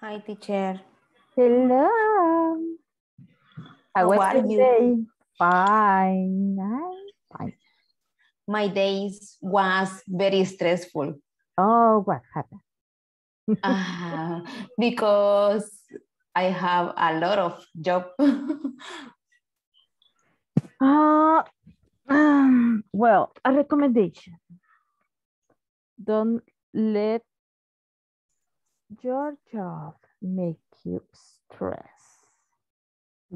Hi, teacher. Hello. How was are you? day? Fine. Fine. My days was very stressful Oh, what happened? Ah, because I have a lot of job. Uh, um, well, a recommendation. Don't let your job make you stress.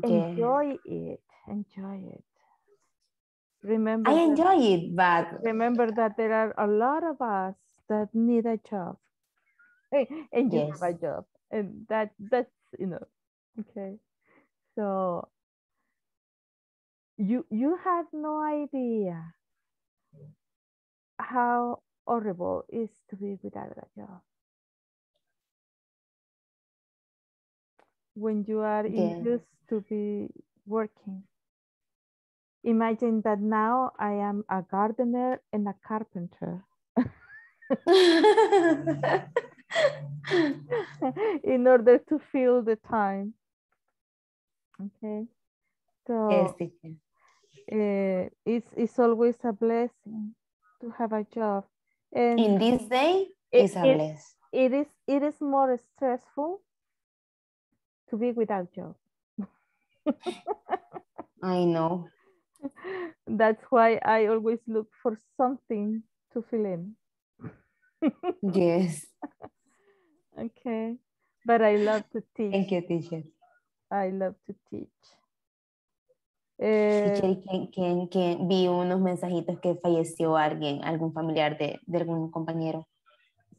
Yeah. Enjoy it. Enjoy it. Remember I that- enjoy it, but remember that there are a lot of us that need a job Eh, and you have a job and that that's you know okay so you you have no idea how horrible it is to be without a job when you are Yeah. used to be working imagine that now i am a gardener and a carpenter in order to fill the time. Okay. So yes, uh, it's, it's always a blessing to have a job. And In this day, it- it's a it- bless. it is it is more stressful to be without job. I know. That's why I always look for something to fill in. Yes. okay. But I love to teach. Thank you, teacher. I love to teach. Eh, Teacher, que, que- que vi unos mensajitos que falleció alguien, algún familiar de, de algún compañero.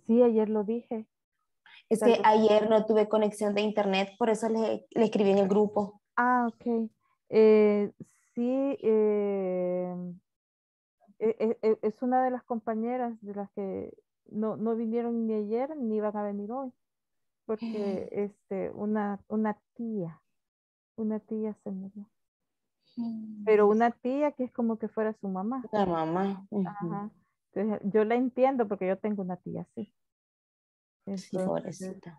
sí, ayer lo dije. Es que ayer no tuve conexión de internet, por eso le, le escribí en el grupo. Ah, ok. Eh, sí, eh, e- e- e- es una de las compañeras de las que no, no vinieron ni ayer ni van a venir hoy. Porque este, una, una tía, una tía se murió. Pero una tía que es como que fuera su mamá. La mamá. Ajá. Entonces, yo la entiendo porque yo tengo una tía así. Sí, Entonces, pobrecita.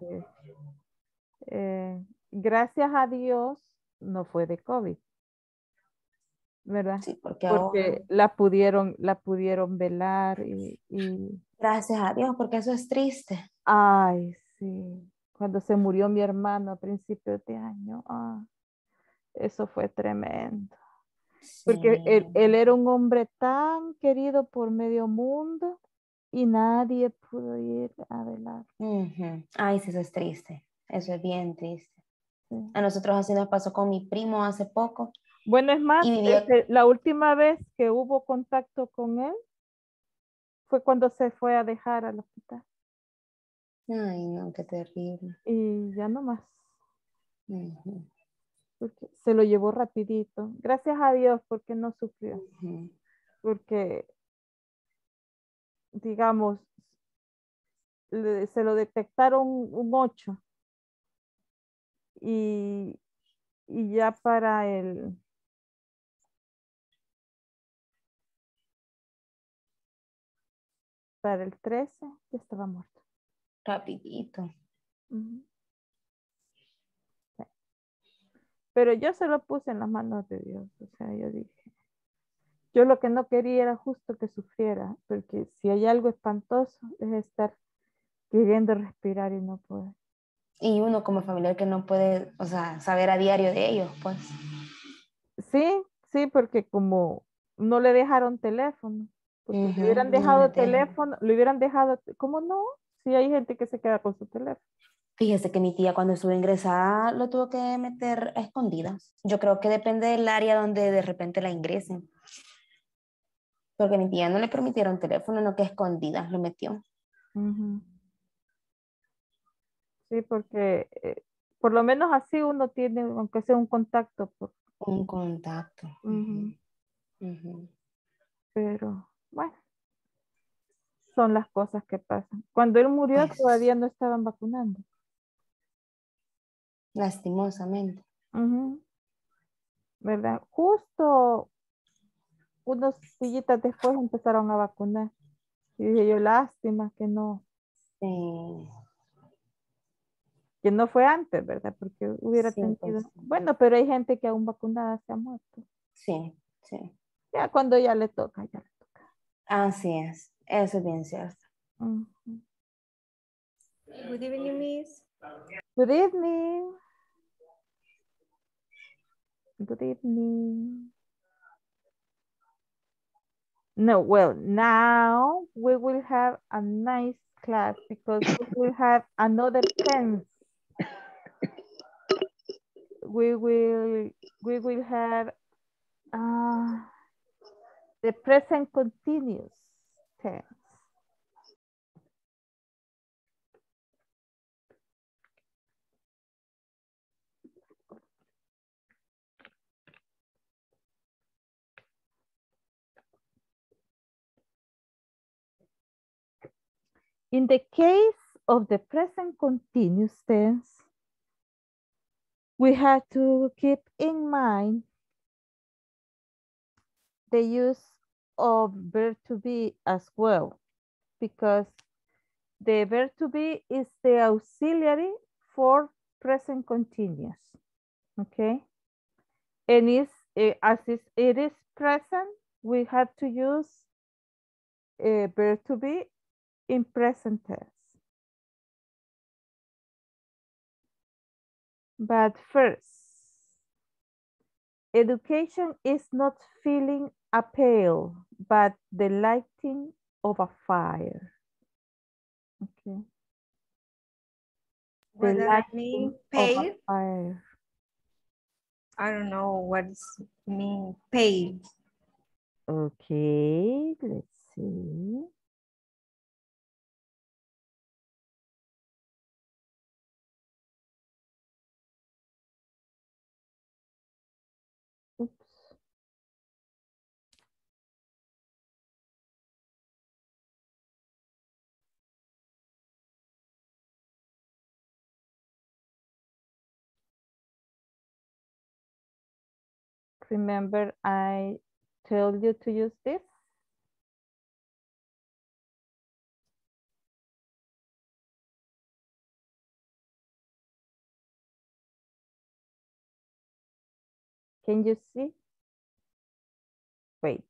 eh, gracias a Dios no fue de COVID. ¿Verdad? Sí, porque ahora, la pudieron, la pudieron velar y, y- gracias a Dios, porque eso es triste. ay, sí. Cuando se murió mi hermano a principios de año, ah, eso fue tremendo. Porque él era un hombre tan querido por medio mundo y nadie pudo ir a velar. Ujú. Ay, sí, eso es triste. Eso es bien triste. sí. A nosotros así nos pasó con mi primo hace poco. Bueno, es más, Y vivía- este, la última vez que hubo contacto con él fue cuando se fue a dejar al hospital Ay, no, qué terrible. y ya no más, porque se lo llevó rapidito. Gracias a Dios porque no sufrió, porque digamos, le- se lo detectaron un 8 y, y ya para el... Para el 13 ya estaba muerto. Rapidito. Pero yo se lo puse en las manos de Dios. O sea, yo dije, yo lo que no quería era justo que sufriera, porque si hay algo espantoso es estar queriendo respirar y no poder. Y uno como familiar que no puede, o sea, saber a diario de ellos, pues. Sí, sí, porque como no le dejaron teléfono, porque Ujú, le hubieran dejado teléfono, le hubieran dejado, ¿cómo no? Sí hay gente que se queda con su teléfono. Fíjese que mi tía cuando estuvo ingresada lo tuvo que meter a escondidas. Yo creo que depende del área donde de repente la ingresen. Porque mi tía no le permitieron teléfono, no que escondidas lo metió. Sí, porque eh, por lo menos así uno tiene, aunque sea un contacto, por- Un contacto. Pero bueno, son las cosas que pasan. Cuando él murió Pues. todavía no estaban vacunando. Lastimosamente. ¿Verdad? Justo unos sillitas después empezaron a vacunar. Y dije yo, lástima que no. Sí. que no fue antes, ¿verdad? Porque hubiera Sí, tenido... pues, sí. Bueno, pero hay gente que aún vacunada se ha muerto. Sí, sí. Ya cuando ya le toca, ya le toca. Así es. Eso es bien cierto. Ujú. Good evening, Miss. Good evening. Good evening. No, well, now we will have a nice class because we will have another tense. We will we will have uh, the present continuous tense. In the case of the present continuous tense, we have to keep in mind the use of verb to be as well, because the verb to be is the auxiliary for present continuous, okay? And is, eh, as it is present, we have to use a verb to be in present tense. But first, education is not filling a pail, but the lighting of a fire. Okay. The What does that mean? Pale? fire. I don't know what mean pale. Okay, let's see. Remember I told you to use this? Can you see? Wait.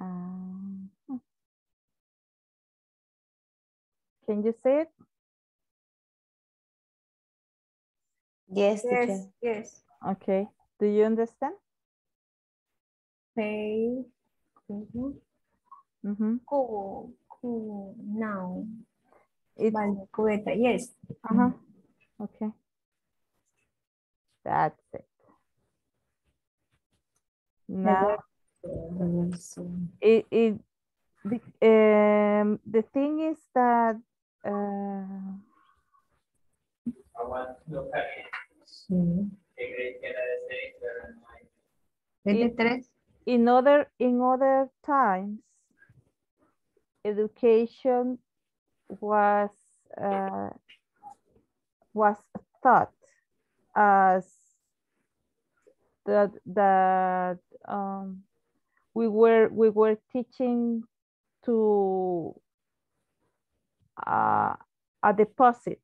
Um, hmm. Can you see it? Yes, teacher. Yes, yes. Okay. Do you understand? Pale. Mhm. Mhm. Cool, cool, now. It's, Vale, cubeta, yes. uh-huh. Okay. That's it. Now, it, it the, um, the thing is that uh, Sí. ¿Es de Y- tres? in other in other times education was uh, was thought as that that um, we were we were teaching to uh, a deposit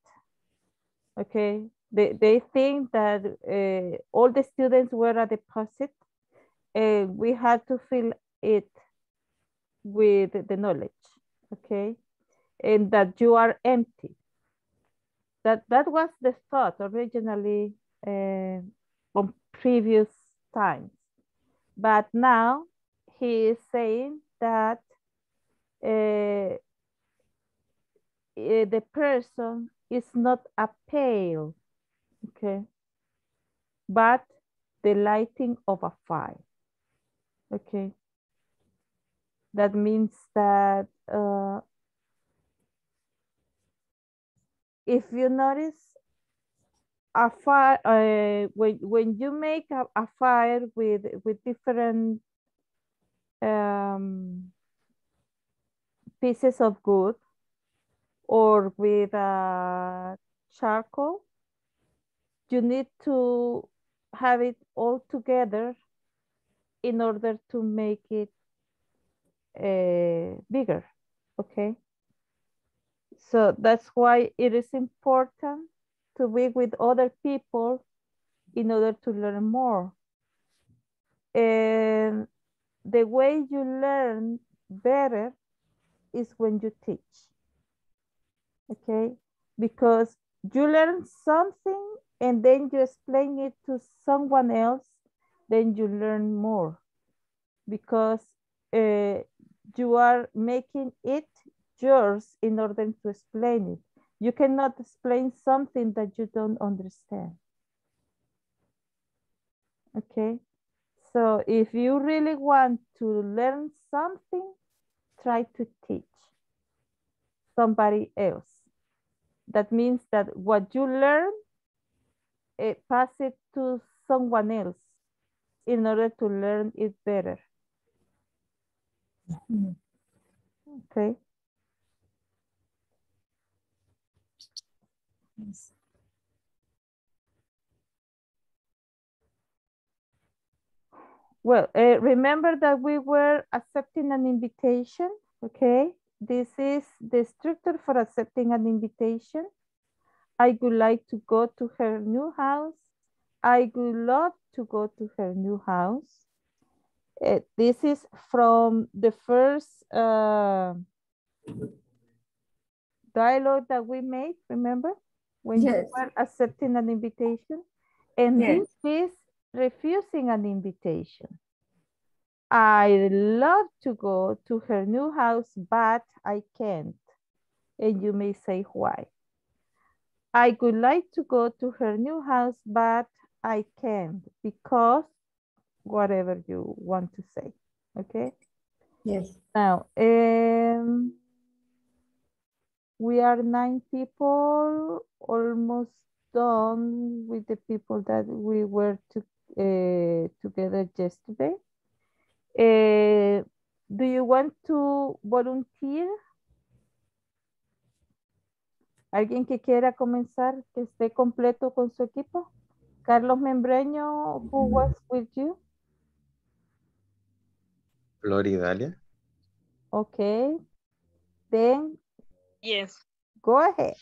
okay they, they think that uh, all the students were a deposit and we had to fill it with the knowledge okay? And that you are empty. That that was the thought originally uh, on previous times. But now he is saying that uh, eh, the person is not a pail okay. But the lighting of a fire. Okay. That means that uh, if you notice a fire uh, when when you make a, a fire with with different um, pieces of wood or with uh, charcoal you need to have it all together in order to make it uh, bigger, okay? So that's why it is important to be with other people in order to learn more. And the way you learn better is when you teach, okay? Because you learn something and then you explain it to someone else, then you learn more because uh, you are making it yours in order to explain it. You cannot explain something that you don't understand. Okay, so if you really want to learn something, try to teach somebody else. That means that what you learn, eh, pass it to someone else in order to learn it better. Okay. Well, uh, remember that we were accepting an invitation, okay? This is the structure for accepting an invitation. I would like to go to her new house. I would love to go to her new house. Uh, this is from the first uh, dialogue that we made, remember? When Yes. you were accepting an invitation. And Yes. this is refusing an invitation. I love to go to her new house, but I can't. And you may say why. I would like to go to her new house, but I can't because whatever you want to say. Okay. Yes. Now, um, we are nine people, almost done with the people that we were to, uh, together yesterday. Uh, do you want to volunteer? ¿Alguien que quiera comenzar, que esté completo con su equipo? Carlos Membreño, who was with you? Floridalia. Okay. Then Yes. go ahead.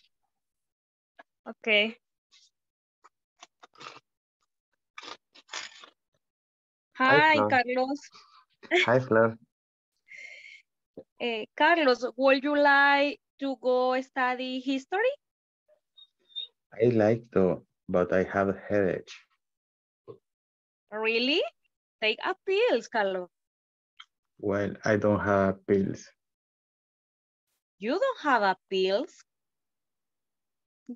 Okay. Hi, Hi, Flor. Carlos. Hi, Flor. Eh, Carlos, would you like to go study history? I like to, but I have a headache. Really? Take a pills, Carlos. Well, I don't have pills. You don't have a pills.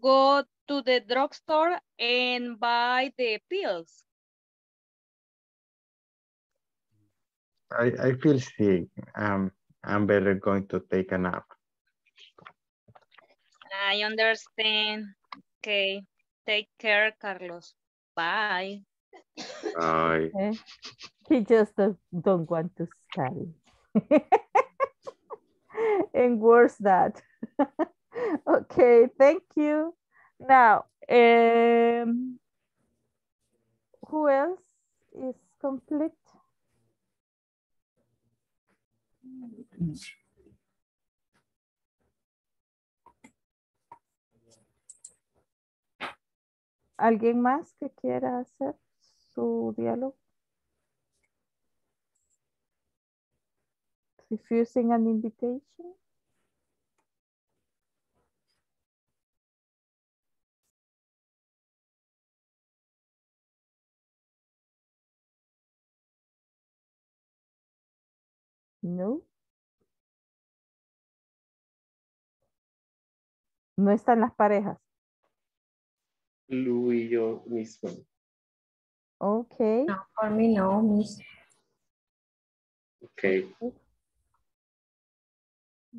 Go to the drugstore and buy the pills. I, I feel sick. Um, I'm better going to take a nap. I understand. Okay. Take care, Carlos. Bye. Bye. Okay. He just don't, don't want to study. and worse that. okay, thank you. Now, um, who else is complete? ¿Alguien más que quiera hacer su diálogo? Refusing an invitation? No. No están las parejas. Lu y yo mismo. Okay. No, for me, no, miss. Okay,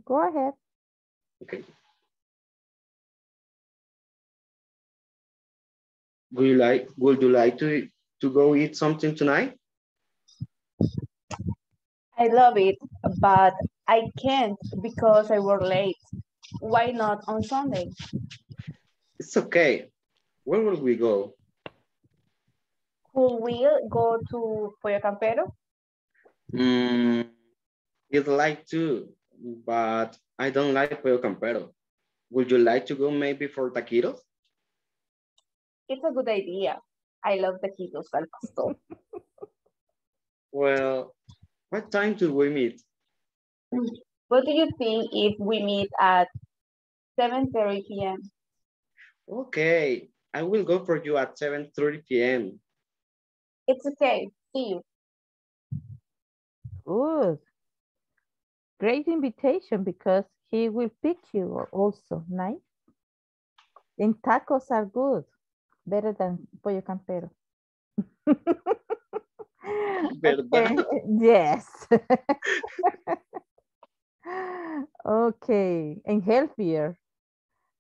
Go ahead. okay. Would you like, would you like to, to go eat something tonight? I love it, but I can't because I work late. Why not on Sunday? It's okay. Where will we go? Could we go to Pollo Campero? Mm, I'd like to, but I don't like pollo campero. Would you like to go maybe for taquitos? It's a good idea. I love taquitos al pastor. Well, what time do we meet? What do you think if we meet at 7.30 p.m.? Okay, I will go for you at 7.30 p.m. It's okay. See you. Good. Great invitation because he will pick you also. Nice. And tacos are good. Better than pollo campero. ¿Verdad? Okay, Yes. okay, and healthier.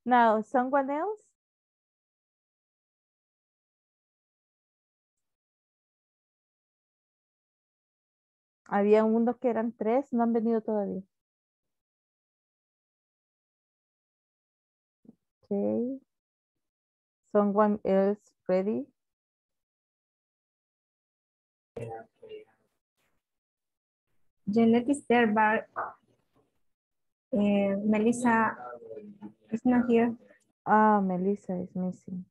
Now, someone else? Había unos que eran tres, no han venido todavía. Okay. Someone else ready? Janet is there, but uh, Melissa is not here. Ah, Melissa is missing.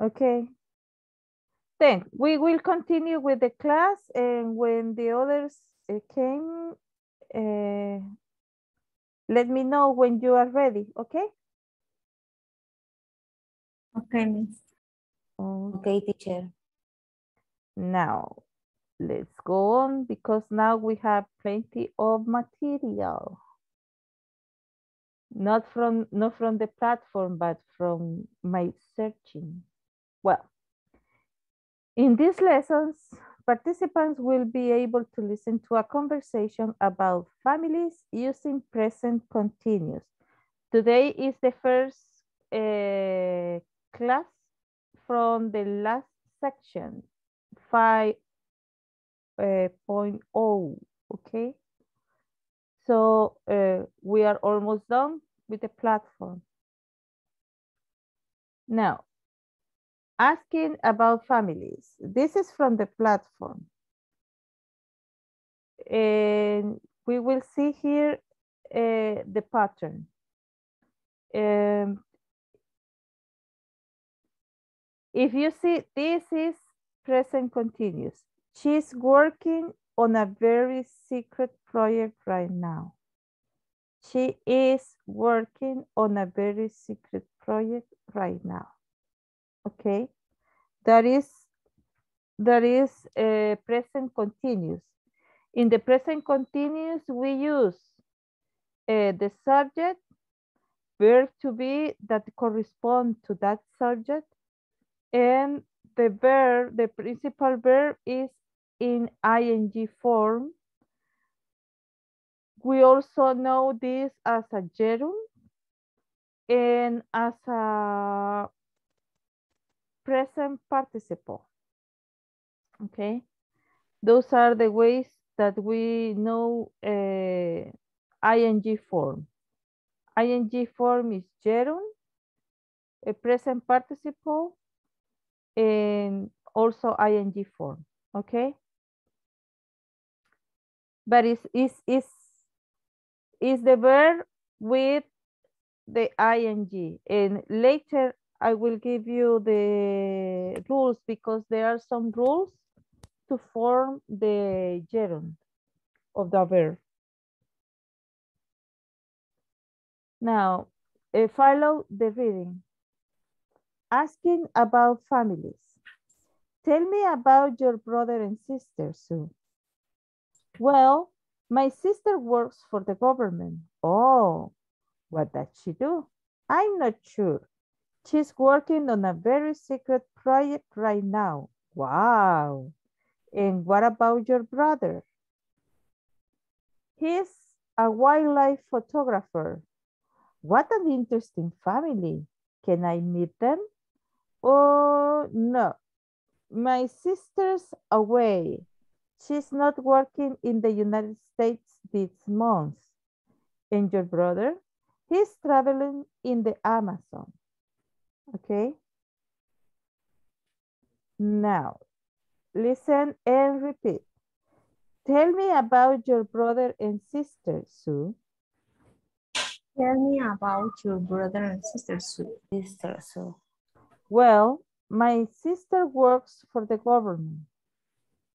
Okay. Then we will continue with the class and when the others uh, came, uh, let me know when you are ready, okay? Okay, miss. Okay, teacher. Now, let's go on because now we have plenty of material. Not from not from the platform, but from my searching. Well, in these lessons, participants will be able to listen to a conversation about families using present continuous. Today is the first uh, class from the last section, 5.0, okay? So uh, we are almost done with the platform. Now, asking about families. This is from the platform. And we will see here uh, the pattern. Um, if you see, this is present continuous. She's working on a very secret project right now. She is working on a very secret project right now. Okay, that is that is a present continuous. In the present continuous, we use uh, the subject, verb to be that correspond to that subject, and the verb, the principal verb is in ing form. We also know this as a gerund and as a present participle. Okay, those are the ways that we know uh, ing form. ing form is gerund, a present participle, and also ing form. Okay, but it's is is is the verb with the ing, and later I will give you the rules because there are some rules to form the gerund of the verb. Now, uh, follow the reading. Asking about families. Tell me about your brother and sister, Sue. Well, my sister works for the government. Oh, what does she do? I'm not sure. She's working on a very secret project right now. Wow. And what about your brother? He's a wildlife photographer. What an interesting family. Can I meet them? Oh, no. My sister's away. She's not working in the United States this month. And your brother? He's traveling in the Amazon. Okay. Now, listen and repeat. Tell me about your brother and sister, Sue. Tell me about your brother and sister, Sue. Sister, Sue. Well, my sister works for the government.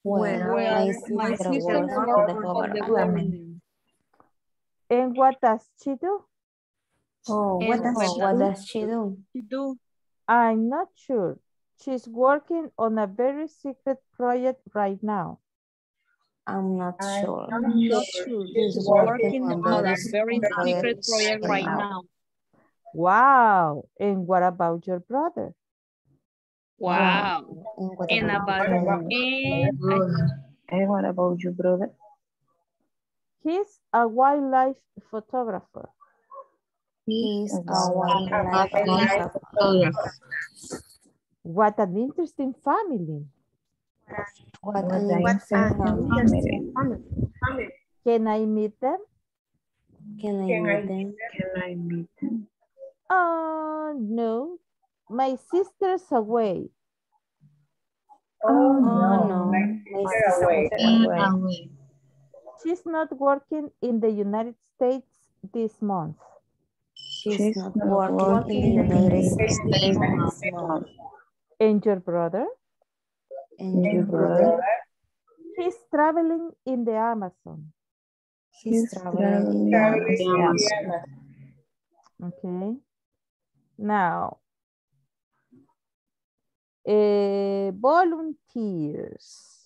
Well, Well, my my sister sister works works for the for the government. government. And what does she do? Oh, what And does she what do? does she do? You do. I'm not sure. She's working on a very secret project right now. I'm not sure. I'm not sure. She's She's working working on on a very very secret secret project project right right now. now. Wow. And what about your brother? Wow. And And about about and And what about your brother? He's a wildlife photographer. He's a wildlife wildlife photographer. What an interesting family. What What an an interesting family. family. Can I meet them? Can I meet them? Can I meet them? Oh, no. My sister's away. Oh no, oh, my sister away. She's not working in the United States this month. She's She's not not working in the United States the States this this month. And your brother? And Your your brother, He's traveling in the Amazon. he's He's traveling in traveling the in the Amazon. Okay. Now, eh, volunteers.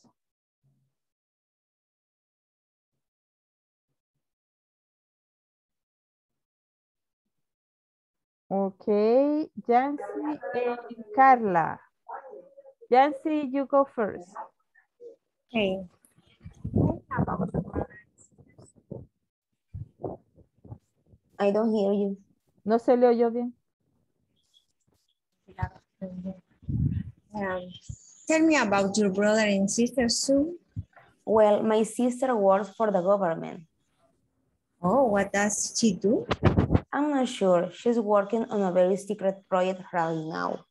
Okay, Yancy and Carla. Yancy, you go first. Okay. I don't hear you. No se le oyó bien. Um, tell me about your brother and sister, Sue. Well, my sister works for the government. Oh, what does she do? I'm not sure. She's working on a very secret project right now.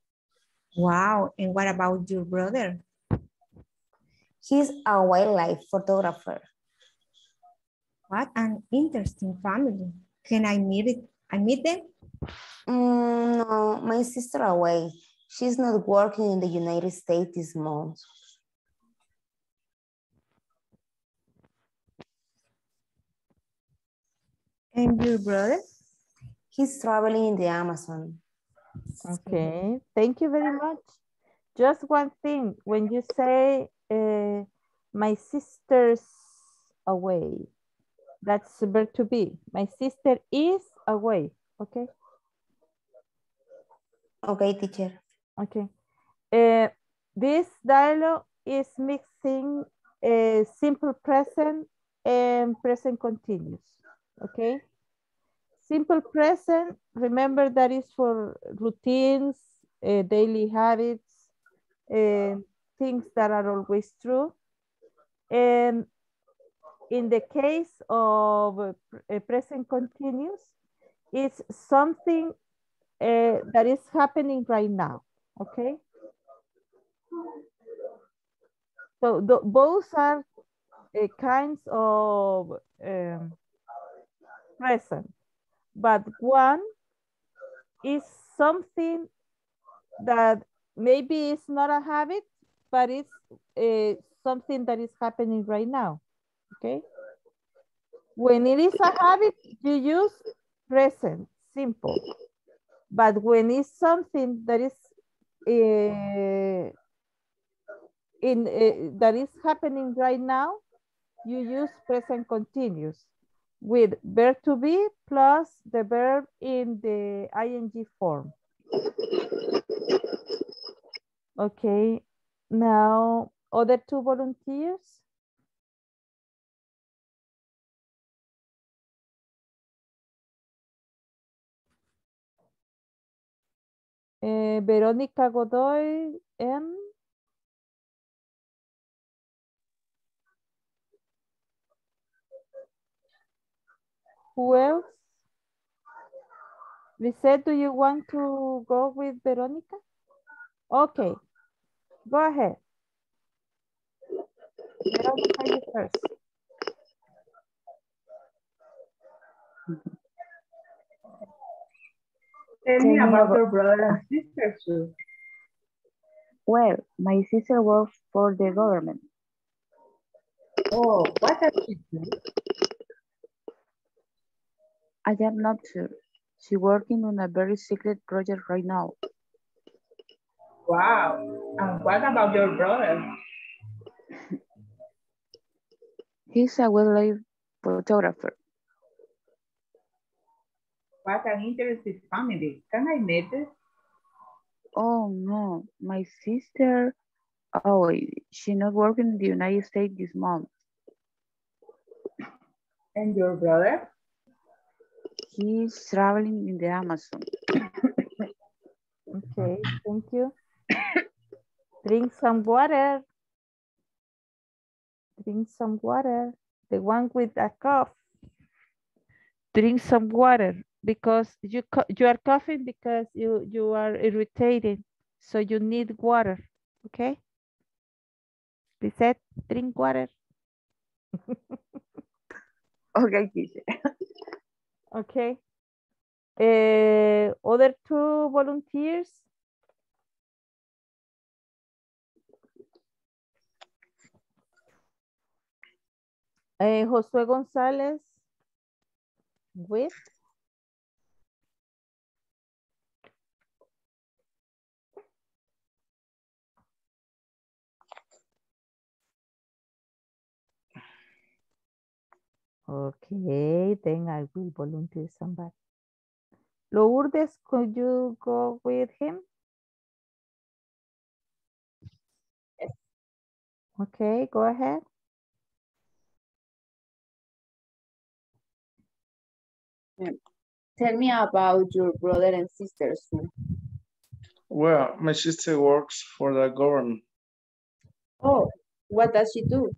Wow. And what about your brother? He's a wildlife photographer. What an interesting family. Can I meet it? I meet them? Mm, no, my sister away. She's not working in the United States this month. And your brother? He's traveling in the Amazon. Okay, thank you very much. Just one thing, when you say uh, my sister's away, that's the verb to be. My sister is away, okay? Okay, teacher. Okay. Uh, this dialogue is mixing uh, simple present and present continuous, okay? Simple present, remember that is for routines, uh, daily habits, uh, things that are always true. And in the case of uh, present continuous, it's something uh, that is happening right now, okay? So the, both are uh, kinds of um, present, but one is something that maybe it's not a habit, but it's uh, something that is happening right now, okay? When it is a habit, you use present, simple. But when it's something that is uh, in uh, that is happening right now, you use present continuous with verb to be plus the verb in the ing form. Okay, now other two volunteers. Eh, Verónica Godoy and Who else? Lisette, do you want to go with Veronica? Okay, go ahead. Veronica, you first. Tell me about your brother and sister too. Well, my sister works for the government. Oh, what does she do? I am not sure. She working on a very secret project right now. Wow. And what about your brother? He's a wildlife photographer. What an interesting family. Can I meet it? Oh no, my sister. Oh, wait, she not working in the United States this month. And your brother? He's traveling in the Amazon. Okay, thank you. Drink some water. Drink some water. The one with a cough. Drink some water because you you are coughing because you you are irritated. So you need water. Okay. Lisette, drink water. Okay, teacher. Okay. Eh, other two volunteers? Eh, Josué González. With. Okay, then I will volunteer somebody. Lourdes, could you go with him? Okay, go ahead. Tell me about your brother and sisters. Well, my sister works for the government. Oh, what does she do?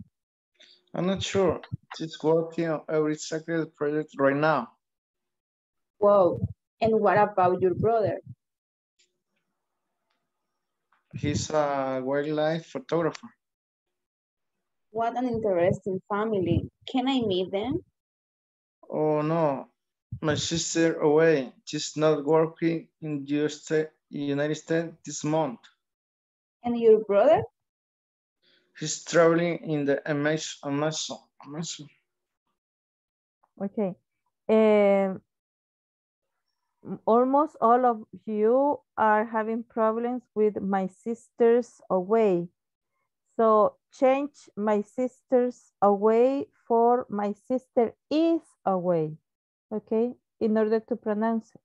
I'm not sure. She's working on every secret project right now. Wow. And what about your brother? He's a wildlife photographer. What an interesting family. Can I meet them? Oh no, my sister away. She's not working in the United States this month. And your brother? He's traveling in the Amaz- Amazon. Amazon. Okay. Um, almost all of you are having problems with my sisters away. So change my sisters away for my sister is away. Okay, in order to pronounce it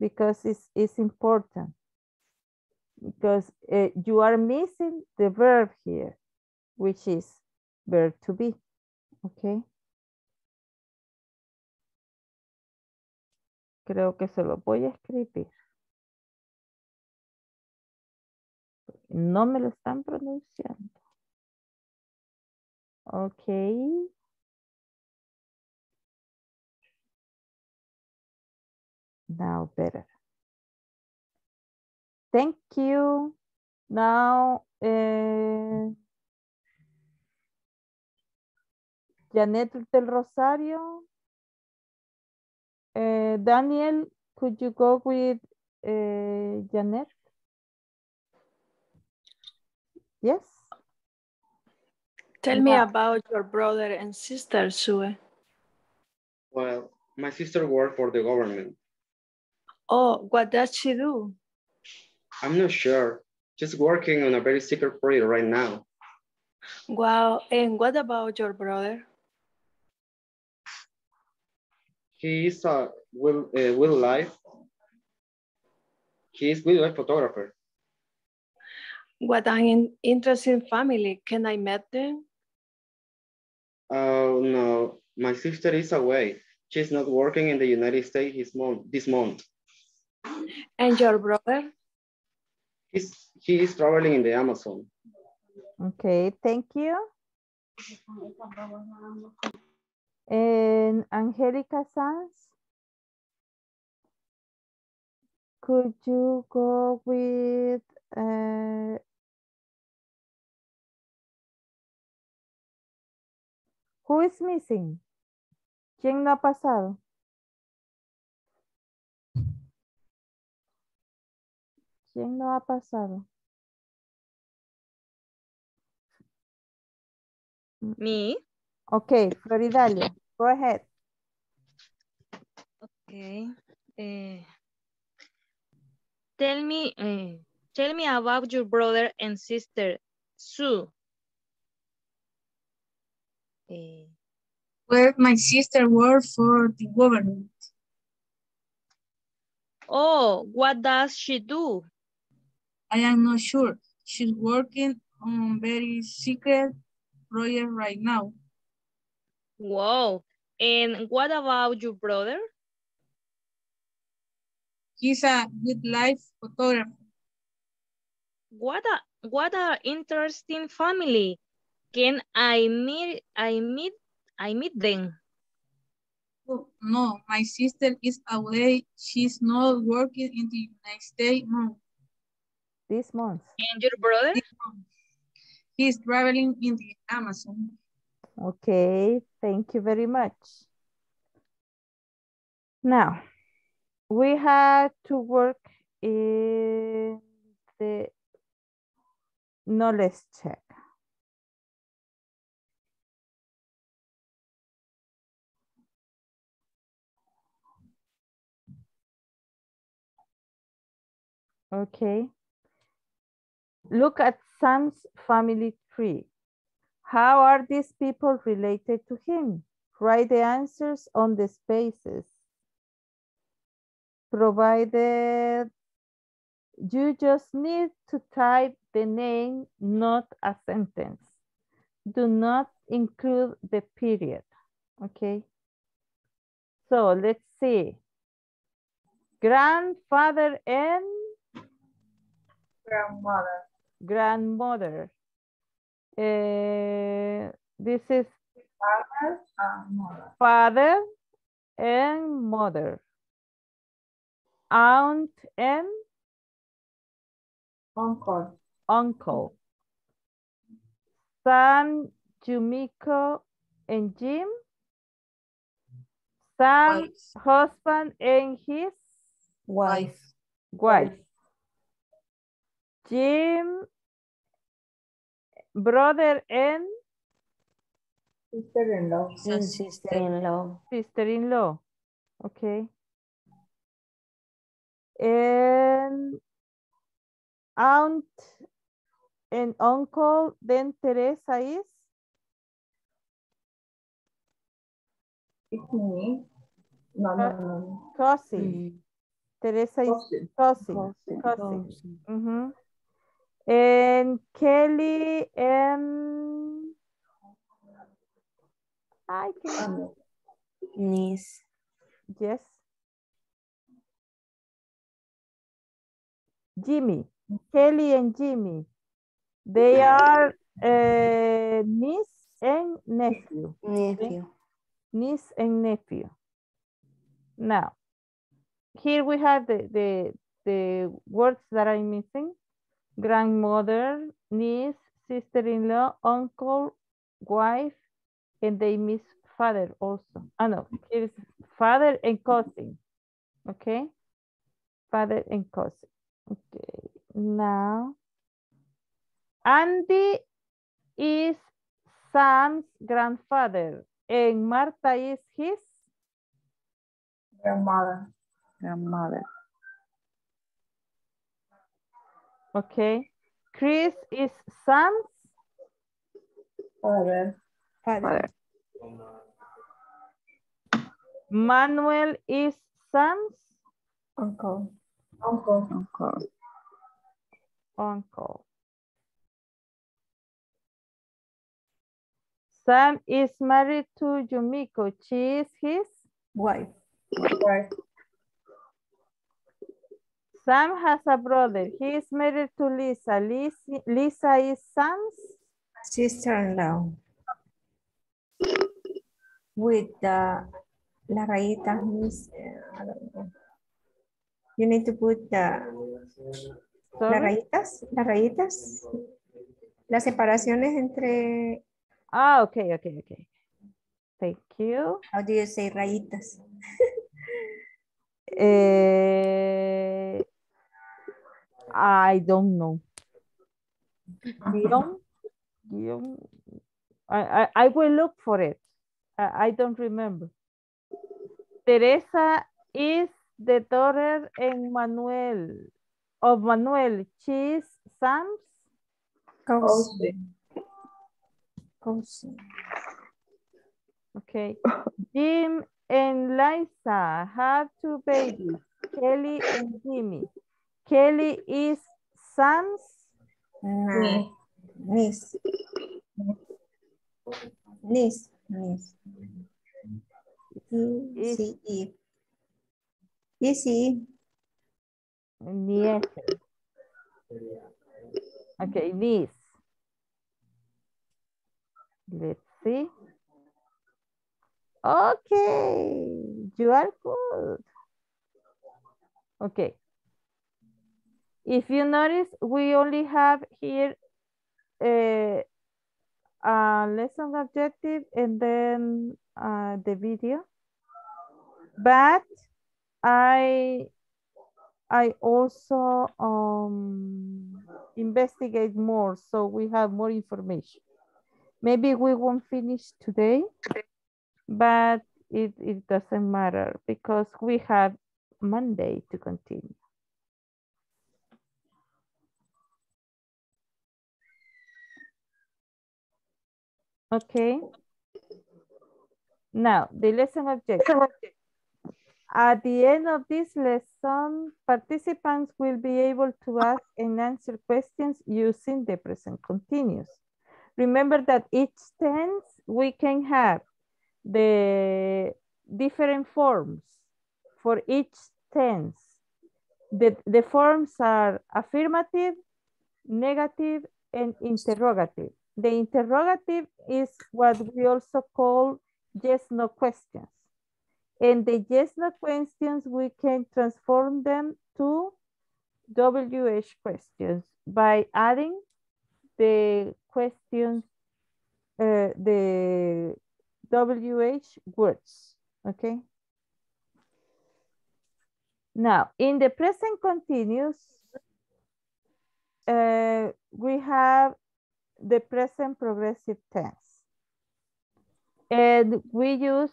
because it's, it's important. Because uh, you are missing the verb here, which is verb to be. Okay. Creo que se lo voy a escribir. No me lo están pronunciando. Ok. Now better. Thank you. Now, eh, Janet del Rosario. Eh, Daniel, could you go with eh, Janet? Yes. Tell me about your brother and sister, Sue. Well, my sister works for the government. Oh, what does she do? I'm not sure. She's working on a very secret project right now. Wow, and what about your brother? He is a will, uh, wildlife. He is wildlife photographer. What an in- interesting family. Can I meet them? Oh no, my sister is away. She's not working in the United States this month. This month. And your brother? He's, he is traveling in the Amazon. Okay, thank you. And Angelica Sanz, could you go with uh, who is missing? ¿Quién no ha pasado? ¿Quién no ha pasado? Me. Okay, Floridalia, go ahead. Okay. Eh, tell me, eh, tell me about your brother and sister, Sue. Eh, Well, my sister works for the government. oh, what does she do? I am not sure. She's working on very secret project right now. Wow. And what about your brother? He's a good life photographer. What a what a interesting family. Can I meet I meet I meet them? Oh, no, my sister is away. She's not working in the United States month. This month. And your brother? He's traveling in the Amazon. Okay, thank you very much. Now, we had to work in the knowledge check. Okay. Look at Sam's family tree. How are these people related to him? Write the answers on the spaces. Provided you just need to type the name, not a sentence. Do not include the period, okay? So let's see. Grandfather and Grandmother. grandmother. Eh, this is Father and mother. father and mother. Aunt and Uncle. uncle. Sam, Yumiko, and Jim. Sam, husband and his Wife. wife. Jim, brother and Sister-in-law. Sister-in-law. sister-in-law. Okay. And aunt and uncle, then Teresa is It's me. No, no, no. cousin. Teresa is Cousin. cousin. Cousin. Mhm. And Kelly and I can Niece. yes. Jimmy. Kelly and Jimmy. They are uh, niece and nephew. Nephew. Niece and nephew. Now, here we have the, the, the words that I'm missing. Grandmother, niece, sister-in-law, uncle, wife, and they miss father also. Ah, no, here is father and cousin. Okay? Father and cousin. Okay, now. Andy is Sam's grandfather and Marta is his Grandmother. Grandmother. Okay. Chris is Sam's Father. Father. Manuel is Sam's Uncle. Uncle. Uncle. uncle. Sam is married to Yumiko. She is his Wife. Wife. Sam has a brother. He is married to Lisa. Lisa, Lisa is Sam's Sister-in-law. With the la rayita means, I don't know. You need to put the las Sorry? rayitas, las rayitas, las separaciones entre, Ah, okay, okay, okay. Thank you. how do you say rayitas? Eh, I don't know. Guion, Guion, I, I, I will look for it. I, I don't remember. Teresa is the daughter in Manuel, of Manuel. She is Sam's Cousin. Cousin. Okay. Jim and Liza have two babies, Kelly and Jimmy. Kelly is Sam's Nah. Niece. Niece. Niece. E-C-E. E-C-E. niece. Okay, niece. Let's see. Okay, you are good. Okay. If you notice, we only have here a, a lesson objective and then uh, the video. But I I also um, investigate more so we have more information. Maybe we won't finish today, but it, it doesn't matter because we have Monday to continue. Okay. Now, the lesson objective. At the end of this lesson, participants will be able to ask and answer questions using the present continuous. Remember that each tense we can have the different forms for each tense. The, the forms are affirmative, negative, and interrogative. The interrogative is what we also call yes, no questions. And the yes, no questions, we can transform them to WH questions by adding the questions, uh, the WH words, okay? Now, in the present continuous, uh, we have the present progressive tense. And we use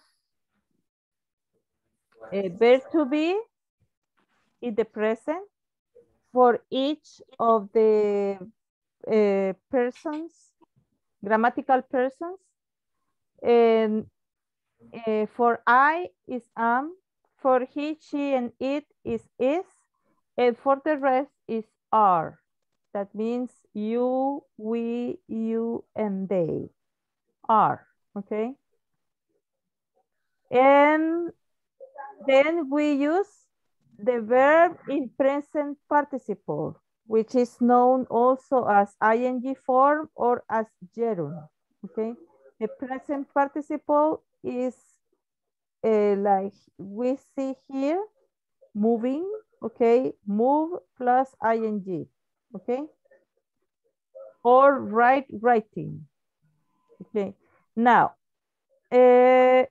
a verb to be in the present for each of the uh, persons, grammatical persons. And uh, for I is am, for he, she, and it is is, and for the rest is are. That means you, we, you, and they are, okay? And then we use the verb in present participle, which is known also as ing form or as gerund, okay? The present participle is uh, like we see here, moving, okay? Move plus ing, okay? Or write, writing, okay? Now, uh,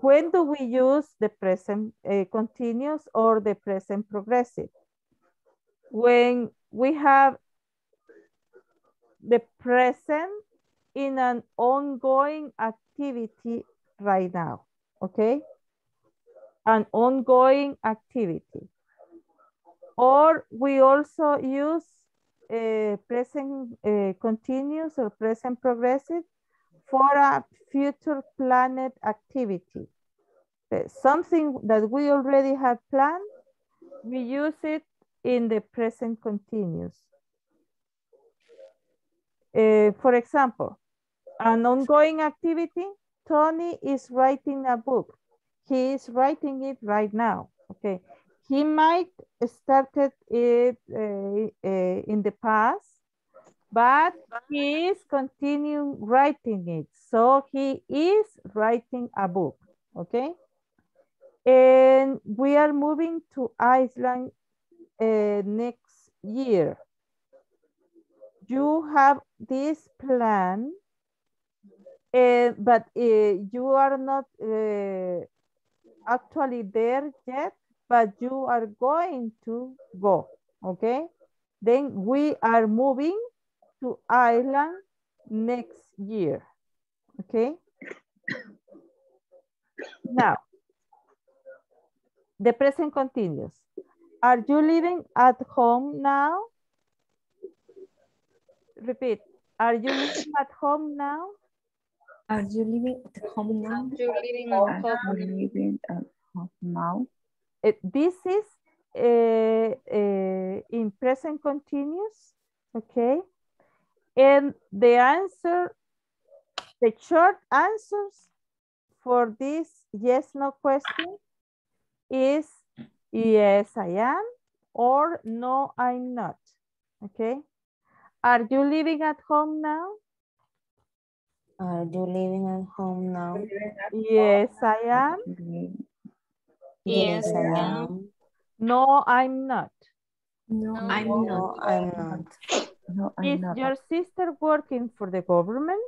when do we use the present uh, continuous or the present progressive? When we have the present in an ongoing activity right now, okay? An ongoing activity. Or we also use uh, present uh, continuous or present progressive for a future planned activity. Uh, something that we already have planned, we use it in the present continuous. For example, an ongoing activity, Tony is writing a book. He is writing it right now, okay? He might started it uh, uh, in the past, but he is continuing writing it. So he is writing a book, okay? And we are moving to Iceland uh, next year. You have this plan, but you are not actually there yet, but you are going to go, okay? then we are moving to Ireland next year. Okay. Now, the present continues. Are you living at home now? Repeat. Are you living at home now? Are you living at home now? Are you living at home now? Uh, this is uh, uh, in present continuous, okay? And the answer, the short answers for this yes, no question is yes, I am or no, I'm not, okay? Are you living at home now? Are you living at home now? Yes, I am. Yes, I I am. No, I'm not. No, No, I'm No, not. I'm not. No, I'm Is not. your sister working for the government?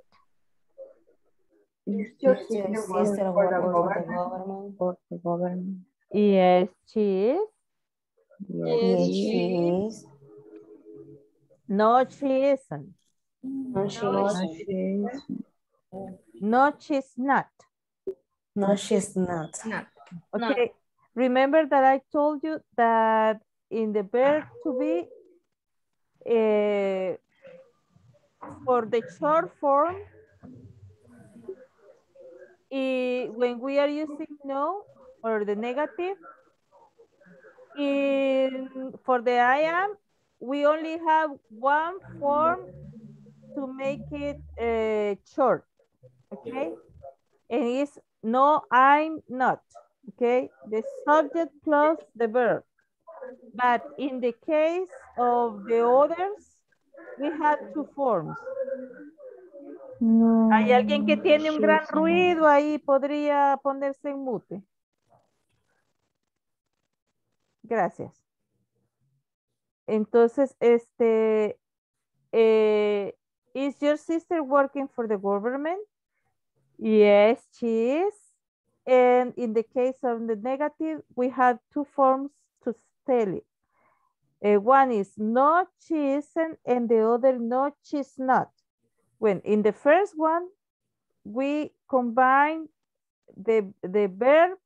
Is Your your sister sister working for the government? for the government? Yes, she is. Yes, Yes, she she is. is. No, she isn't. No, she No, No, isn't. she is. No, she's not. No, she's not. Not. Not. Remember that I told you that in the verb to be, eh, for the short form, eh, when we are using no or the negative, in, for the I am, we only have one form to make it uh, short, okay? And it's no, I'm not, okay? The subject plus the verb. But in the case of the others, we have two forms. No. Hay alguien que tiene un gran ruido ahí, podría ponerse en mute. Gracias. Entonces, este, eh, is your sister working for the government? Yes, she is. And in the case of the negative, we have two forms to tell it. Uh, one is no, she isn't, and the other no, she's not. When in the first one, we combine the, the verb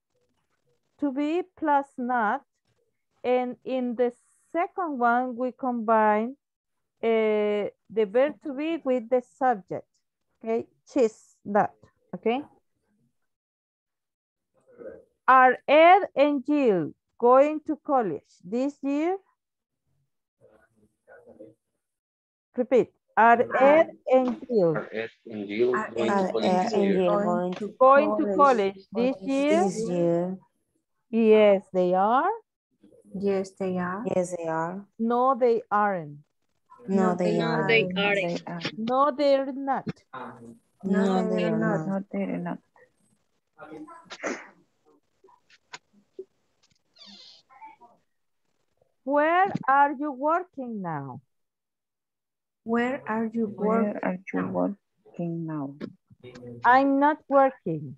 to be plus not, and in the second one, we combine uh, the verb to be with the subject, okay? She's not, okay? Are Ed and Jill going to college this year? Repeat. Are Ed and Jill Are Ed and Jill going Are to college this and year? Jill Going going to going to college college this year? this year? Yes, they are. Yes, they are. Yes, they are. No, they aren't. No, No, they they No, they aren't. No, aren't. they are. No, they're not. No, No, they they're are not. not. No, they're not. Where are you working now? Where are you working? Where are you working now? I'm not working.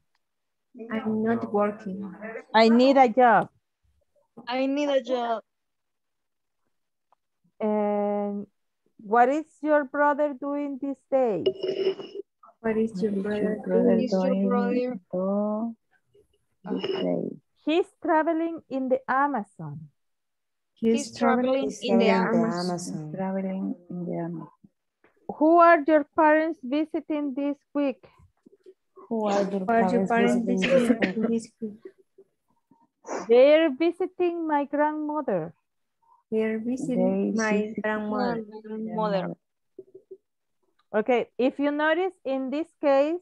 I'm not working. I need a job. I need a job. And what is your brother doing these days? What is your What is brother your brother doing? Your brother- this day? He's traveling in the Amazon. He's He's traveling traveling in the traveling Amazon. Amazon. Traveling in the Amazon. Who are your parents visiting this week? Who are your Who are your parents parents visiting this visiting week? this week? They're visiting my grandmother. They're visiting They my visit grandmother. their Mother. mother. Okay, if you notice in this case,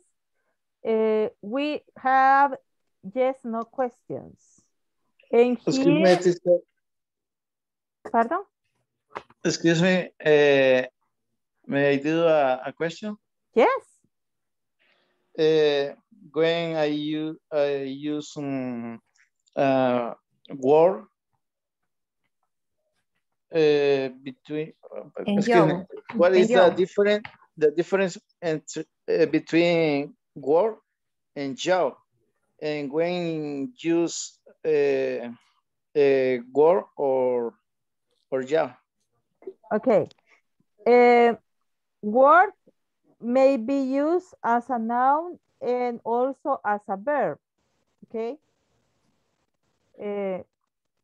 uh, we have yes, no questions. And Excuse me, here, teacher. Pardon? Excuse me. Uh, may I do a, a question? Yes. Uh, when I use, I use um, uh, word uh, between, And excuse me, yo. what And is the yo. different, the difference entre, uh, between word and job? And when use uh, uh, word or or job? Okay. Uh, work may be used as a noun and also as a verb. Okay. Uh,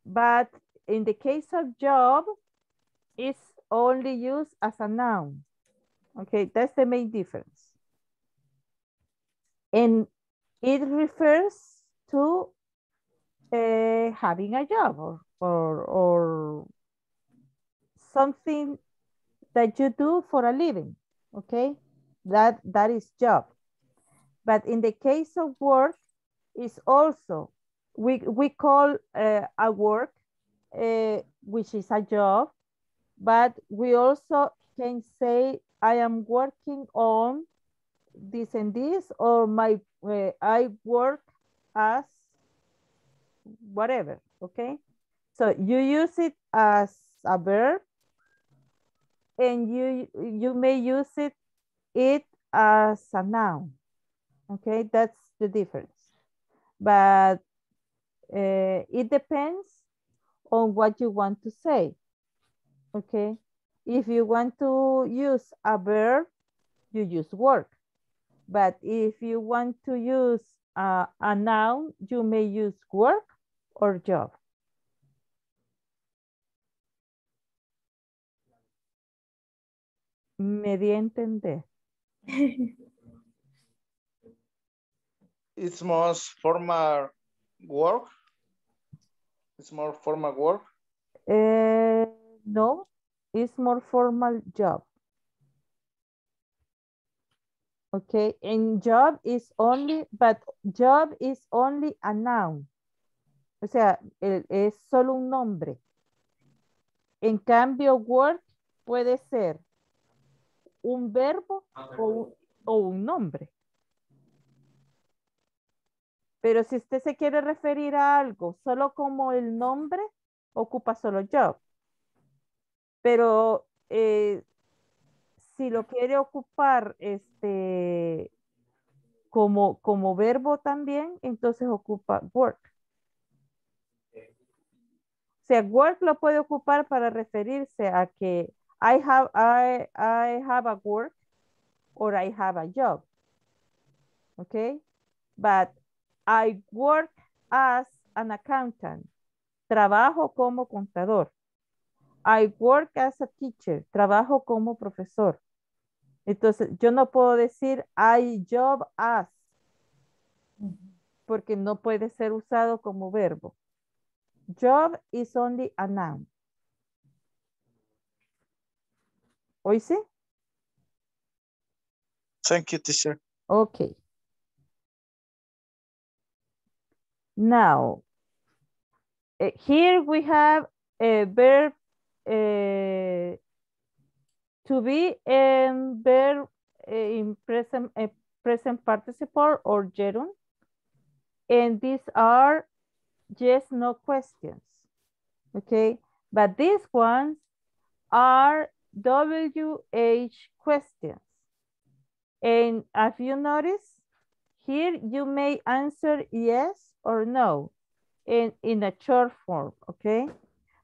but in the case of job, it's only used as a noun. Okay, that's the main difference. And it refers to uh, having a job or, or, or something that you do for a living, okay? That, that is job. But in the case of work, is also, we, we call uh, a work, uh, which is a job, but we also can say, I am working on this and this, or my, uh, I work as whatever, okay? So you use it as a verb and you you may use it it as a noun okay? That's the difference. But uh, it depends on what you want to say okay? If you want to use a verb you use work. But if you want to use a, a noun you may use work or job Me di a entender. It's most formal work. It's more formal work. Uh, no, it's more formal job. Okay, and job is only, but job is only a noun. O sea, el, es solo un nombre. En cambio, work puede ser un verbo o un, nombre. Pero si usted se quiere referir a algo solo como el nombre, ocupa solo job. Pero eh, si lo quiere ocupar este, como, como verbo también, entonces ocupa work. O sea, work lo puede ocupar para referirse a que I have, I, I have a work or I have a job. Okay? But I work as an accountant. Trabajo como contador. I work as a teacher. Trabajo como profesor. Entonces, yo no puedo decir I job as. Porque no puede ser usado como verbo. Job is only a noun. ¿Oíste? Thank you, teacher. Okay. Now, uh, here we have a verb uh, to be and verb uh, in present uh, present participle or gerund. And these are yes, no questions. Okay, but these ones are WH questions. And have you noticed? Here you may answer yes or no in, in a short form, okay?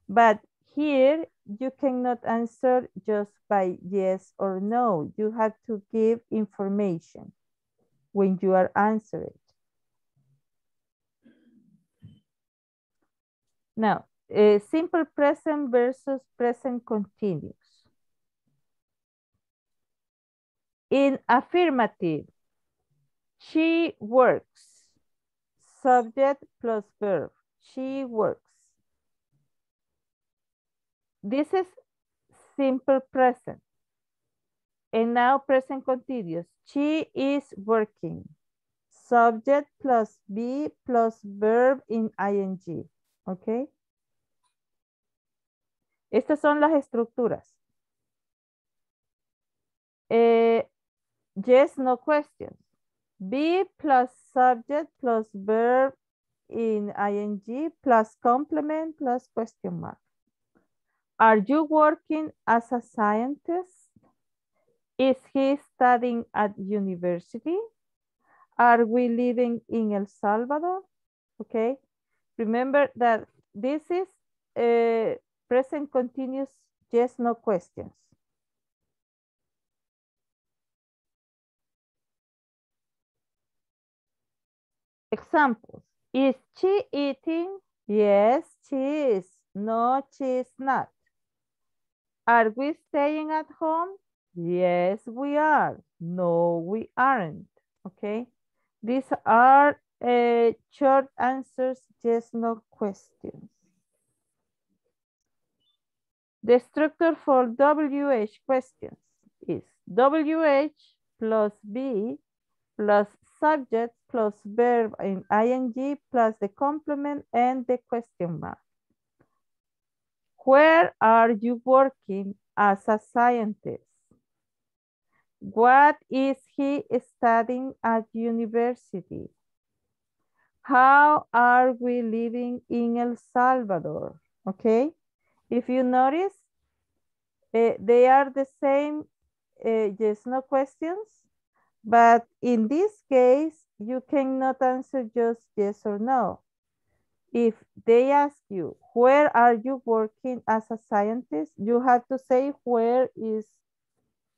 But here you cannot answer just by yes or no. You have to give information when you are answering. Now, uh, simple present versus present continuous. In affirmative, she works. Subject plus verb. She works. This is simple present. And now present continuous. She is working. Subject plus be plus verb in ing. ¿Ok? Estas son las estructuras. Eh, Yes, no questions. Be plus subject plus verb in ing plus complement plus question mark. Are you working as a scientist? Is he studying at university? Are we living in El Salvador? Okay. Remember that this is a present continuous yes, no questions. Examples. Is she eating? Yes, she is. No, she is not. Are we staying at home? Yes, we are. No, we aren't. Okay. These are uh, short answers, yes, no questions. The structure for WH questions is WH plus be plus subject plus verb in ing plus the complement and the question mark. Where are you working as a scientist? What is he studying at university? How are we living in El Salvador? Okay. If you notice, uh, they are the same uh, yes, no questions, but in this case, you cannot answer just yes or no. If they ask you, where are you working as a scientist? You have to say, where is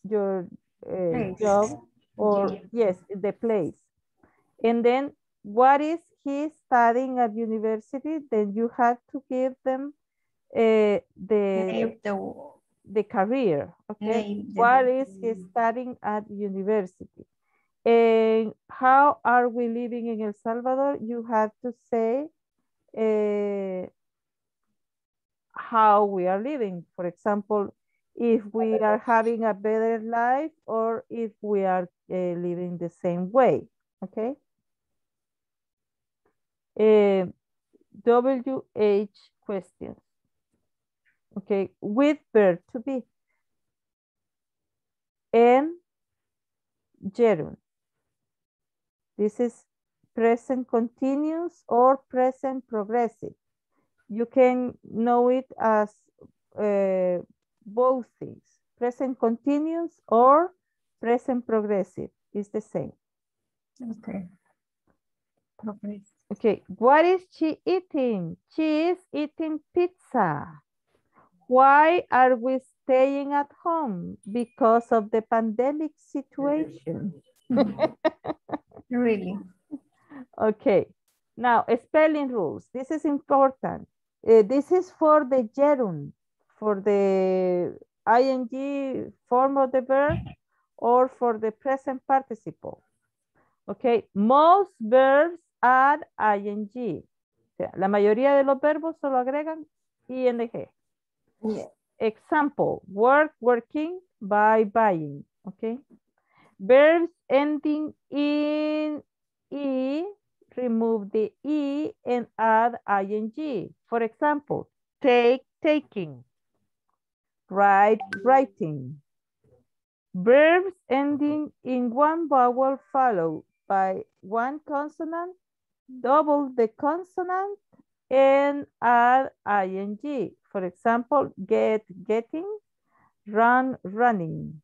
your uh, job or yes, the place. And then what is he studying at university? Then you have to give them uh, the, the, the career, okay? Name What is he studying at university? And how are we living in El Salvador? You have to say uh, how we are living. For example, if we are having a better life or if we are uh, living the same way, okay? Uh, WH questions. Okay, with verb to be. And gerund. This is present continuous or present progressive. You can know it as uh, both things. Present continuous or present progressive is the same. Okay. Progress. Okay, what is she eating? She is eating pizza. Why are we staying at home? Because of the pandemic situation. Really? Okay, now spelling rules. This is important. Uh, this is for the gerund, for the ing form of the verb or for the present participle. Okay, most verbs add ing. O sea, la mayoría de los verbos solo agregan ing. Yeah. Example, work, working, buy, buying. Okay. Verbs ending in E, remove the E and add ing. For example, take, taking. Write, writing. Verbs ending in one vowel followed by one consonant, double the consonant, and add ing. For example, get, getting, run, running.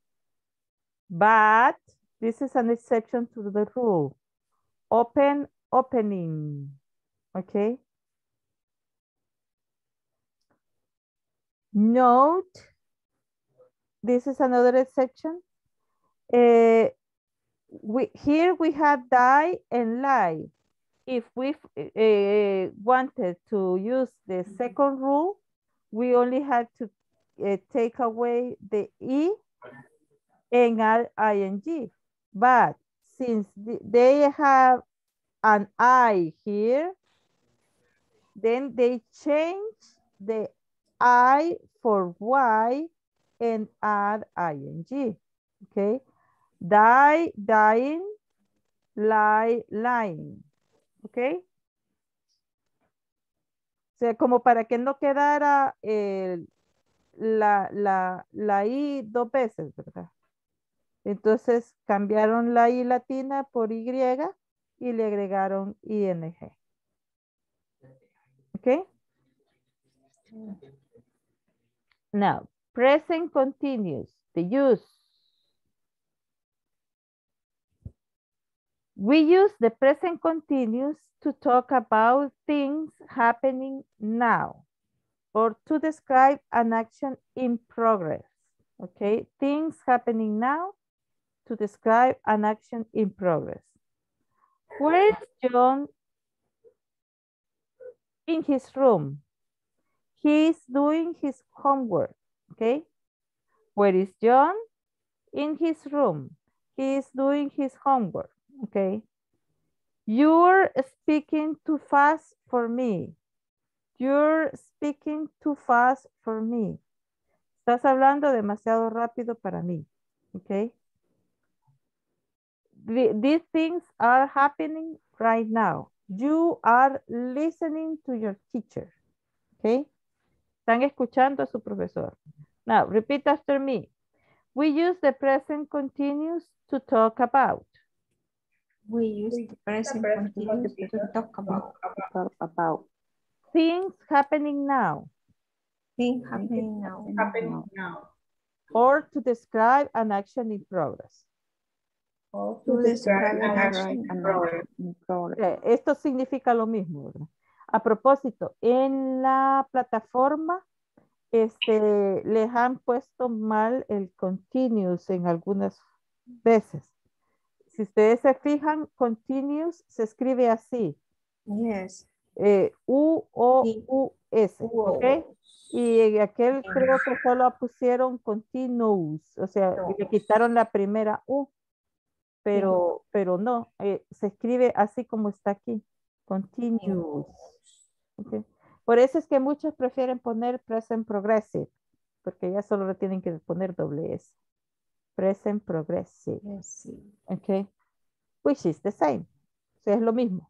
But this is an exception to the rule. Open, opening. Okay. Note, this is another exception. Uh, we, here we have die and lie. If we uh, wanted to use the second rule, we only had to uh, take away the E and add ing. But since th- they have an I here, then they change the I for Y and add ing. Okay. Die, dying, lie, lying. Okay. Sea, como para que no quedara el, la, la, la I dos veces, ¿verdad? Entonces cambiaron la I latina por Y y le agregaron ING. ¿Ok? Now, present continuous, the use. We use the present continuous to talk about things happening now. or to describe an action in progress. Okay, things happening now to describe an action in progress. Where is John in his room? He's doing his homework, okay? Where is John? In his room. He's doing his homework, okay? You're speaking too fast for me. You're speaking too fast for me. Estás hablando demasiado rápido para mí, okay? The- These things are happening right now. You are listening to your teacher, okay? Están escuchando a su profesor. Now, repeat after me. We use the present continuous to talk about. We use the present continuous to talk about Talk about Things happening now. things happening now. Happening now. Or to describe an action in progress. To describe an action. Eh, Esto significa lo mismo, ¿verdad? A propósito, en la plataforma este, les han puesto mal el continuous en algunas veces. Si ustedes se fijan, continuous se escribe así. Yes. eh, U O. U S, ¿ok? Y en aquel creo que solo pusieron continuous, o sea, le quitaron la primera U, pero, pero no, eh, se escribe así como está aquí, continuous. Por eso es que muchos prefieren poner present progressive, porque ya solo le tienen que poner doble S. Present progressive. ¿ok? Which is the same, o sea, es lo mismo.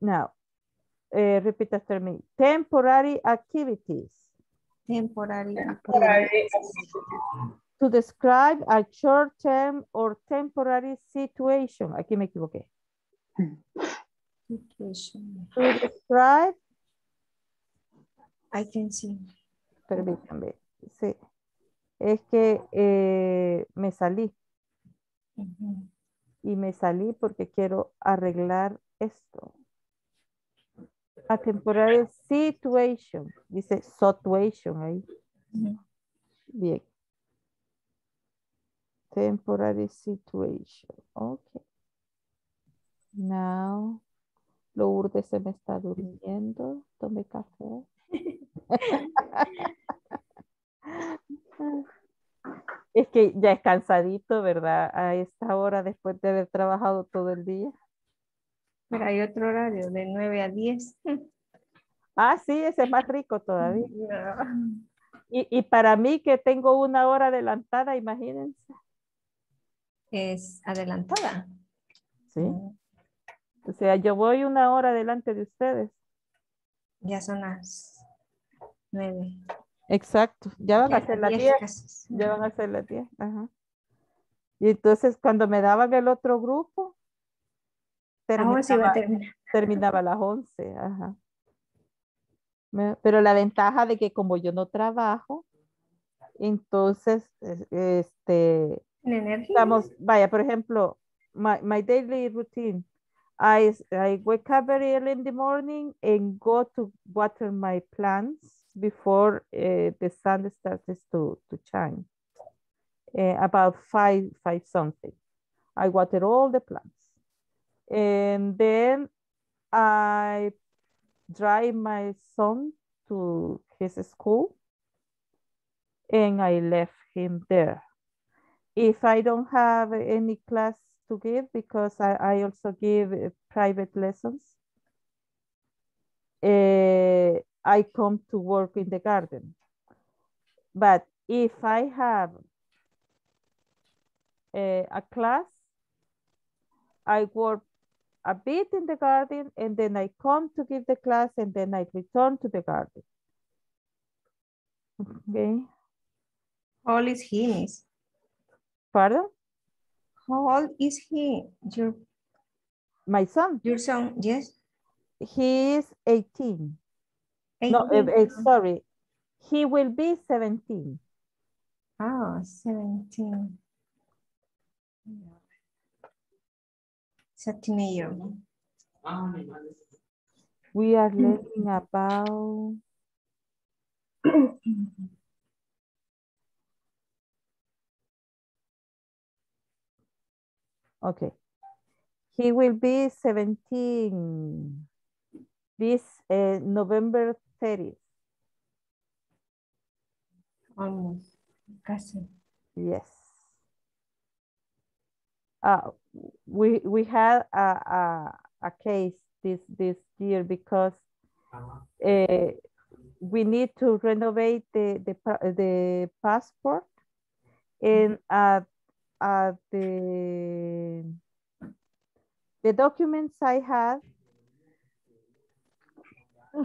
Now, eh, repeat after me. Temporary activities Temporary Temporary activities. To describe a short-term or temporary situation. Aquí me equivoqué. Situation. To describe, I can see. permítanme, sí. Es que eh, me salí y me salí porque quiero arreglar esto. A temporary situation. Dice situation ahí. Bien. Temporary situation. Okay. Now, Lourdes se me está durmiendo. Tome café. Es que ya es cansadito, ¿verdad? A esta hora después de haber trabajado todo el día. Pero hay otro horario de 9 a 10. Ah, sí, ese es más rico todavía. No. Y, y para mí que tengo una hora adelantada, imagínense. Es adelantada. Sí. O sea, yo voy una hora delante de ustedes. Ya son las 9. Exacto. Ya van a ser las 10. casi. Ya van a ser las 10. Ajá. Y entonces cuando me daban el otro grupo, sí va terminaba, a terminaba a las 11. Ajá. Pero la ventaja de que como yo no trabajo, entonces, es- este, ¿Tiene energía? Estamos, vaya, por ejemplo, my, my daily routine. I, I wake up very early in the morning and go to water my plants before uh, the sun starts to, to shine. Uh, about five, five something. I water all the plants. And then I drive my son to his school and I left him there if I don't have any class to give, because I, I also give uh, private lessons, eh, I come to work in the garden. But if I have eh, a class, I work a bit in the garden and then I come to give the class and then I return to the garden. Okay, All is he, miss? Pardon? How old is he? Your, My son, your son, yes? he is 18. No, eh, 18. eh, sorry. He will be 17. Ah, 17. A teenager. We are learning about Okay. He will be 17 this uh, November 30th. Almost. Casi. Yes. Uh, we we had a, a, a case this this year because uh, we need to renovate the the, the passport and at, at the the documents I have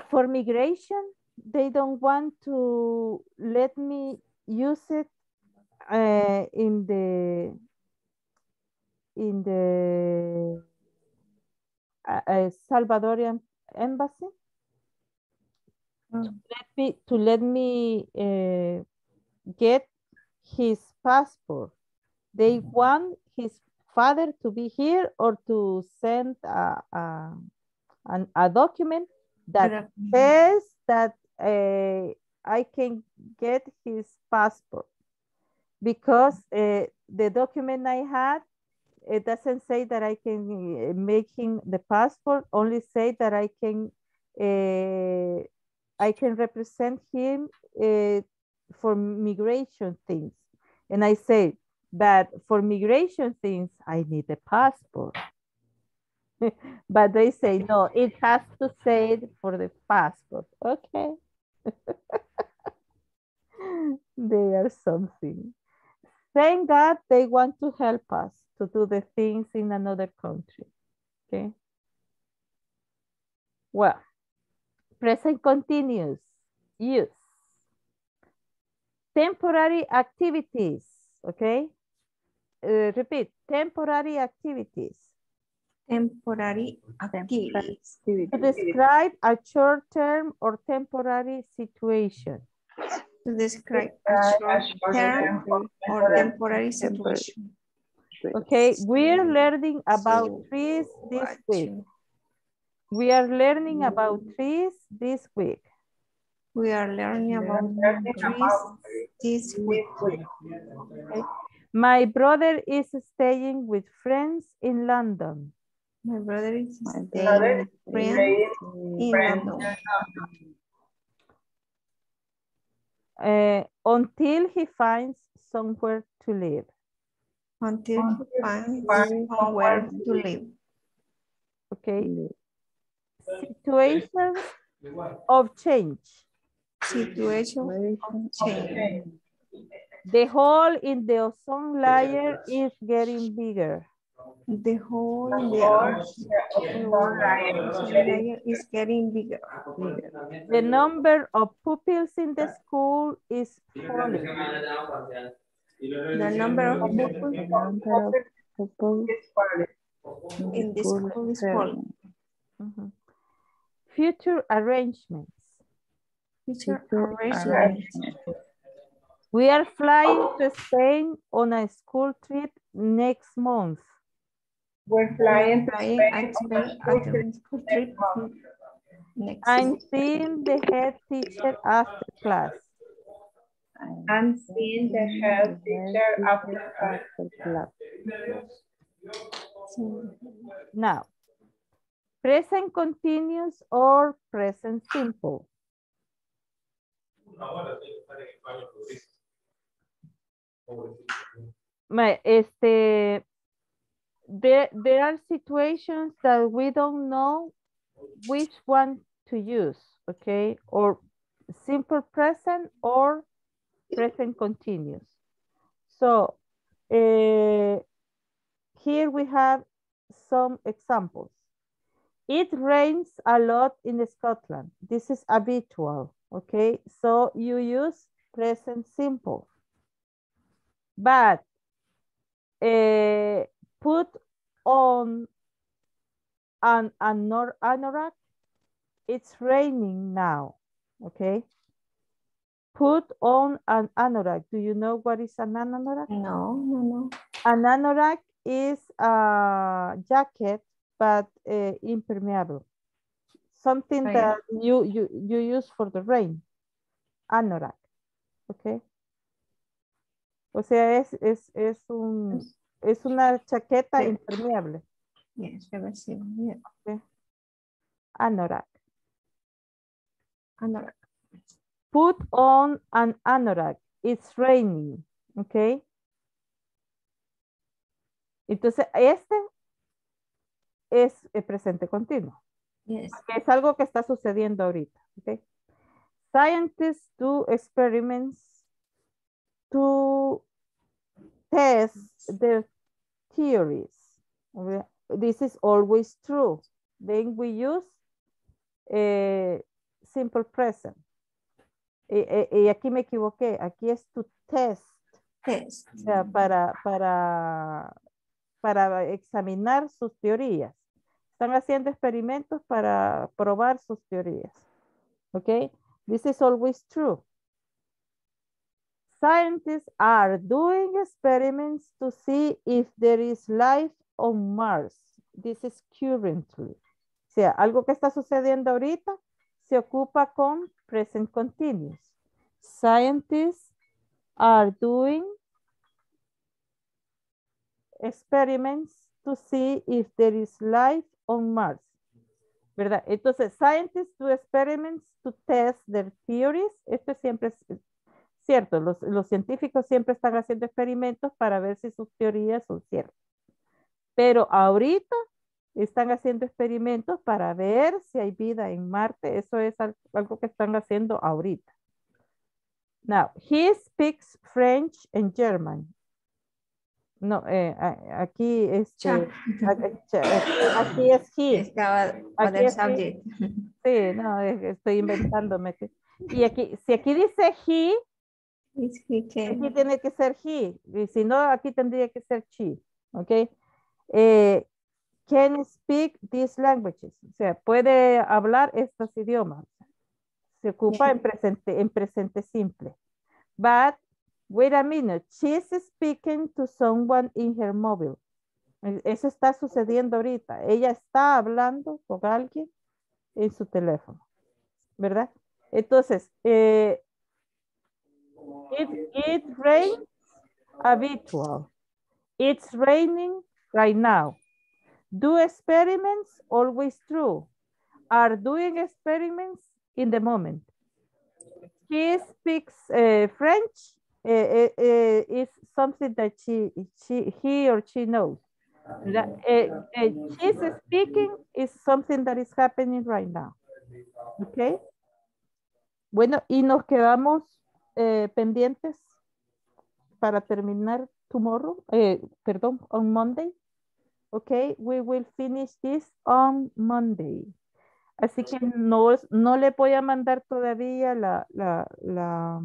for migration they don't want to let me use it uh, in the in the uh, uh, Salvadorian embassy to let me to let me uh, get his passport. They want his father to be here or to send a, a, an- a document that says that uh, I can get his passport. Because uh, the document I had it doesn't say that I can uh, make him the passport, only say that I can uh, I can represent him uh, for migration things. And I say, but for migration things, I need a passport. but they say, no, it has to say it for the passport. Okay. they are something. Thank God they want to help us to do the things in another country. Okay. Well, present continuous use. Temporary activities. Okay. Uh, repeat. Temporary activities. Temporary activities. To describe a short-term or temporary situation. To describe a short-term or temporary situation. Okay, we're learning about trees this week. We are learning about trees this week. We are learning about trees this week. Okay. My brother is staying with friends in London. My brother is staying with friends in London. Uh, until he finds somewhere to live. Until he finds somewhere to live. Okay. Situations of change. Situation of change. The hole in the ozone layer is getting bigger. The hole in the ozone layer is getting bigger. The number of pupils in the school is falling. The number of pupils in the school is falling. Mhm. Future arrangements. Future arrangements. We are flying to Spain on a school trip next month. We're flying to Flying Spain at Spain at the school trip next month. I'm seeing the head teacher after class. I'm seeing the head teacher after class. Now, present continuous or present simple. Ma- Este, there, there are situations that we don't know which one to use, okay? Or simple present or present continuous. So eh, here we have some examples. It rains a lot in Scotland. This is habitual, okay? So you use present simple. But eh, put on an, an anorak, it's raining now, okay? Put on an anorak. Do you know what is an anorak? No, no, no. An anorak is a jacket, but uh, impermeable. something that you, you, you use for the rain. Anorak. Okay. O sea, es, es, es un, es una chaqueta impermeable. Yes, reversible. Yeah. Okay. Anorak. Anorak. Put on an anorak. It's raining. Okay. Entonces, este es el presente continuo. Yes. es algo que está sucediendo ahorita. ¿ok? Scientists do experiments to test their theories. This is always true. Then we use eh, simple present. Y, y- y aquí me equivoqué. Aquí es to test. Test. O sea, para, para, para examinar sus teorías. Están haciendo experimentos para probar sus teorías. ¿Ok? This is always true. Scientists are doing experiments to see if there is life on Mars. This is currently. O sea, algo que está sucediendo ahorita se ocupa con present continuous. Scientists are doing experiments to see if there is life on Mars. ¿Verdad? Entonces, scientists do experiments to test their theories. Esto siempre es cierto. Los, los científicos siempre están haciendo experimentos para ver si sus teorías son ciertas. Pero ahorita están haciendo experimentos para ver si hay vida en Marte. Eso es al- algo que están haciendo ahorita. Now, he speaks French and German. No, eh, aquí este, aquí es he. Estaba es he. subject. Sí, no, estoy inventándome. Y aquí, si aquí dice he. Aquí tiene que ser he. Y si no, aquí tendría que ser she. ¿Ok? Eh, can speak these languages. O sea, puede hablar estos idiomas. Se ocupa en presente, en presente simple. But, wait a minute, she's speaking to someone in her mobile. Eso está sucediendo ahorita. Ella está hablando con alguien en su teléfono. ¿Verdad? Entonces, eh, it, it rains habitual. It's raining right now. Do experiments always true? Are doing experiments in the moment? He speaks uh, French. uh, uh, uh, is something that she, she, he or she knows. That, uh, uh, she's speaking is something that is happening right now. Okay. Bueno, y nos quedamos eh, pendientes para terminar tomorrow, eh, perdón, on Monday. Okay, we will finish this on Monday. Así que no, no le voy a mandar todavía la, la, la,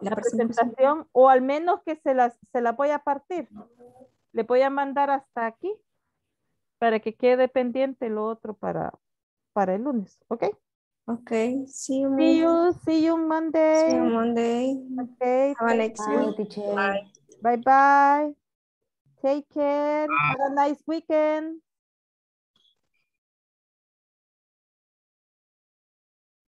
la presentación o al menos que se la, se la voy a partir. Le voy a mandar hasta aquí para que quede pendiente lo otro para, para el lunes. ¿Ok? Okay, see you. See Monday. you, see you Monday. See you Monday. Okay. Have a thank nice you. week. Bye. Bye bye. Take care. Have a nice weekend.